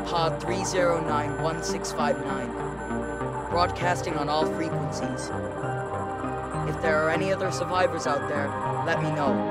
pod 3091659, broadcasting on all frequencies. If there are any other survivors out there, let me know.